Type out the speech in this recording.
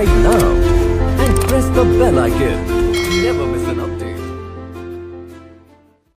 right now and press the bell icon. Never miss